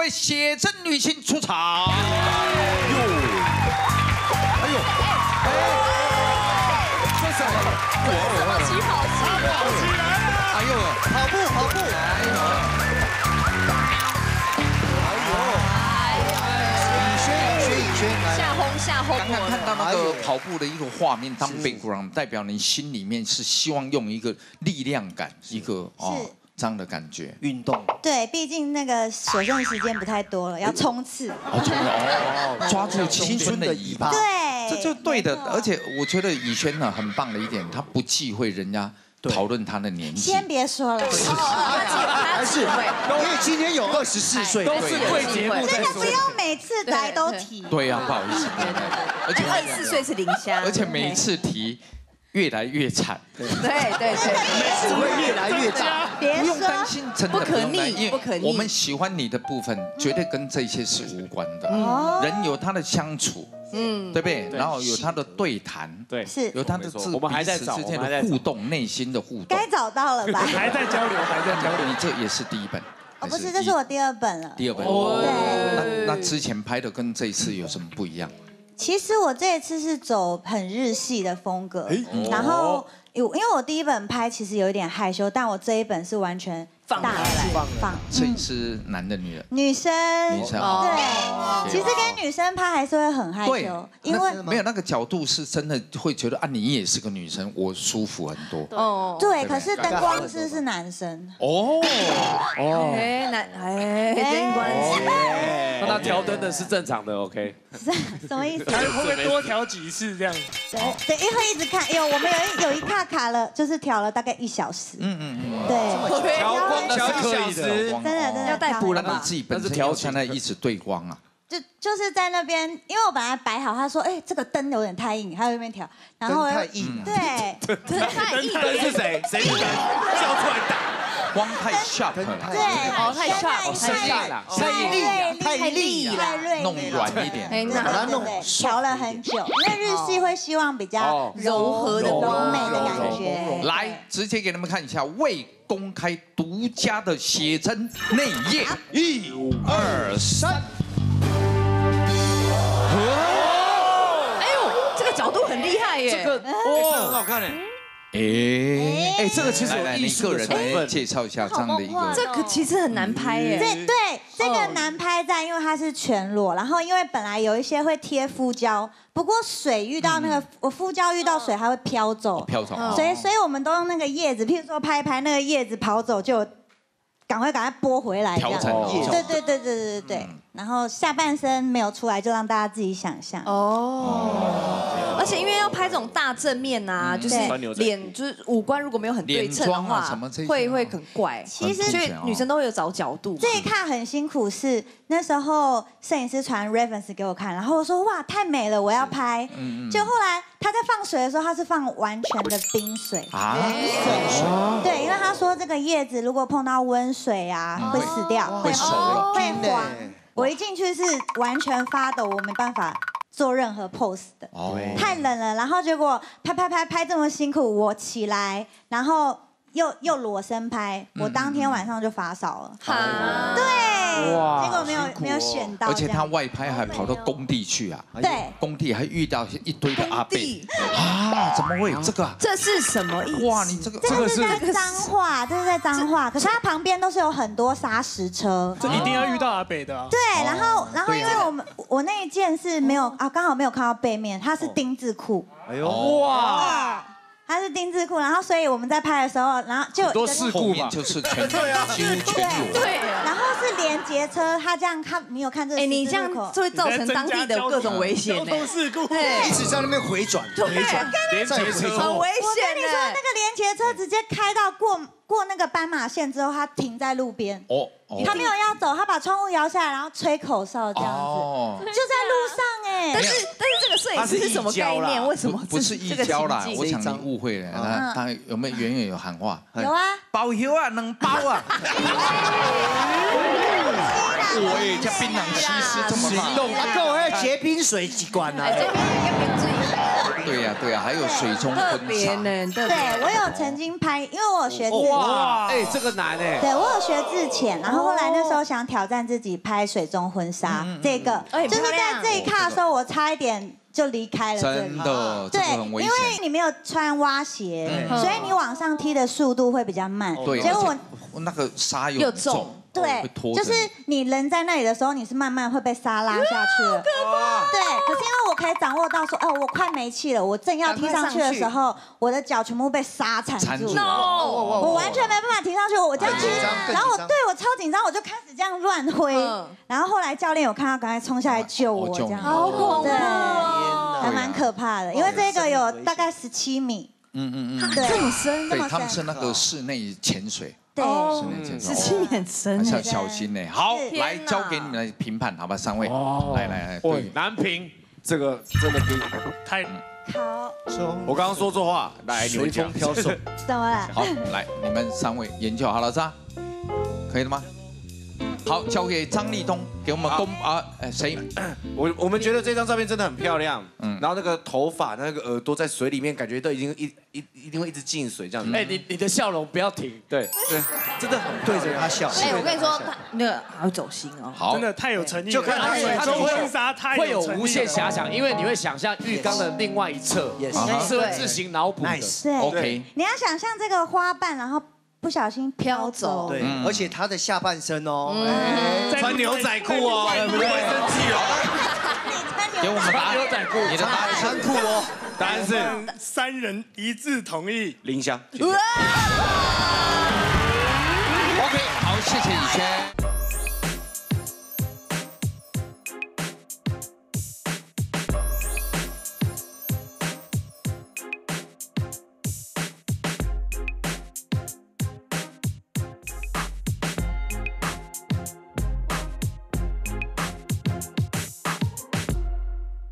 位写真女星出场。哟哎呦。哎这。什么起跑起来了？哎呦，跑步跑步，哎呦，以轩以轩以轩来，下轰下轰刚刚看到那哎呦。个跑步的一个画面当 background，代表你心里面是希望用一个力量感，一个哦是这样的感觉。运动，对，毕竟那个所剩时间不太多了，要冲刺。哦，重要哦，抓住青春的尾巴，对，这就对的而且我觉得以轩呢很棒的一点，他不忌讳人家讨论他的年纪。先别说了，还 是因为今天有二十四岁，都是贵节目这在说个不。用每次来都提。对呀、不好意思，而且二十四岁是林香，而且每一次提越来越惨，对对对，每次会越来越大。别不用担说，心，真的不可逆因为不可逆我们喜欢你的部分，绝对跟这些是无关的。哦人有他的相处，嗯，对不对？然后有他的对谈，对，是有他的自我们还在找彼此之间的互动，内心的互动。该找到了吧？还在交流，还在交流。你这也是第一本，哦，不是，还这是我第二本了。第二本。哦对，那那之前拍的跟这一次有什么不一样？其实我这一次是走很日系的风格，然后有因为我第一本拍其实有一点害羞，但我这一本是完全放大来放放摄影师男的女的？女生，女生哦对，其实跟女生拍还是会很害羞，，因为没有那个角度是真的会觉得啊，你也是个女生，我舒服很多。哦，对，可是灯光师是男生，哦，哦，哎，男哎，灯光师，调灯的是正常的，OK。是什么意思？会不会多调几次这样？对对，因为会一直看，哎呦我们有一有一卡卡了，就是调了大概一小时，嗯嗯嗯，对，调光调那是可以的。真的真的要带补了吧自己本身要现在一直对光啊。就就是在那边，因为我本来摆好，他说，哎，这个灯有点。太硬，他在那边调，然后太硬对，太硬灯是谁？谁的灯？光太 sharp 了，对，哦太太 sharp，太 sharp 了太锐利，太利了太锐利，弄软一点。把它弄调了很久，因为日系会希望比较哦柔和的柔柔美的感觉。来，直接给你们看一下未公开独家的写真内页，一、二、三。哎呦，这个角度很厉害耶，这个哦，很好看哎。哎，哎，这个其实有来来，艺术你个人的成分。来介绍一下这样的一个。这个其实很难拍耶，这对这个难拍在，因为它是全裸，然后因为本来有一些会贴敷胶，不过水遇到那个我敷胶遇到水，它会飘走，飘走，所以所以我们都用那个叶子，譬如说拍一拍那个叶子跑走，就赶快赶快拨回来这样。调整哦。叶对对对对对对。对，然后下半身没有出来，就让大家自己想象。哦，而且因为要拍这种大正面呐，就是脸就是五官如果没有很对称的话会会很怪。其实所以女生都会有找角度嘛。这一看很辛苦是，那时候摄影师传 reference 给我看，然后我说哇太美了，我要拍。就后来他在放水的时候，他是放完全的冰水。啊，对，因为他说这个叶子如果碰到温水啊，会死掉，会会黄。呢。我一进去是完全发抖，我没办法做任何 pose 的，哦，太冷了。然后结果拍拍拍拍这么辛苦，我起来，然后又又裸身拍，我当天晚上就发烧了。好，对，哇苦哦没有选到而，且他外拍还跑到工地去啊，对。工地还遇到一堆的阿伯。地啊，怎么会有这个啊？这是什么意思？哇，你这个这个是在彰化，这是在脏话，可是他旁边都是有很多砂石车。这一定要遇到阿北的啊！对，然后然后因为我们我那一件是没有啊，刚好没有看到背面，它是丁字裤，哎呦，哇，它是丁字裤，然后所以我们在拍的时候，然后就有很多一个事故嘛？就是全几乎全裸，对。然后是连接车，他这样看，你有看这个哎，你这样？就会造成当地的各种危险交。通事故。对一，直在那边回转，回转，连接车很危险我险跟你说，那。个连接车直接开到过过那个斑马线之后，它停在路边。哦哦他没有要走，他把窗户摇下来，然后吹口哨这样子，哦，就在路上哎、但是但是这个摄影师是什么概念？为什么不是这个一交啦，我想你误会了。他他有没有远远有喊话？有啊，包邮啊，能包啊！我也叫槟榔西施这么行动，啊，够要结冰水几管啊哎，？这边应该不至于。对呀对呀，还有水中特婚纱，对我有曾经拍，因为我有学字，哇，哎，这个难哎。对我有学字潜，然后后来那时候想挑战自己拍水中婚纱，这个哎就是在这一卡的时候，我差一点就离开了。真的，对因为。你没有穿蛙鞋，嗯所以你往上踢的速度会比较慢。对，结果我我那个沙又重，对，就是你人在那里的时候，你是慢慢会被沙拉下去的。对，可是因为我可以掌握到说，哦，我快没气了，我正要踢上去的时候，我的脚全部被沙缠住了。我完全没办法踢上去，我这样踢然后我对我超紧张，我就开始这样乱挥。嗯，然后后来教练有看到，赶快冲下来救我，这样，好恐怖还蛮可怕的，因为这个有大概十七米，嗯嗯嗯，对，这么深，对，他们是那个室内潜水，对，室内潜水，是心很深要哎，小心呢。好，来交给你们来评判，好吧，三位，来来来，对，难评，这个真的可以。太好，我刚刚说错话，来你们讲。飘送，怎么了？好，来，你们三位研究好了是吧？可以了吗？好，交给张立东，给我们公啊，哎，谁？我我们觉得这张照片真的很漂亮，嗯。嗯，然后那个头发、那个耳朵在水里面，感觉都已经一一一定会一直进水这样子。哎，你你的笑容不要停，对对，真的很对着他笑。哎，我跟你说，他那个好走心哦，好。真，的太有诚意，就看他水中婚纱太会有诚意了。无限遐想，因为你会想象浴缸的另外一侧，Yes。啊是会自行脑补的。OK，你要想象这个花瓣，然后不小心飘走，对，嗯。而且他的下半身哦，穿牛仔裤哦，不会生气哦。给我们答，牛仔裤。你的答案穿。裤哦，答案是三人一致同意。林香。OK，好，谢谢以轩。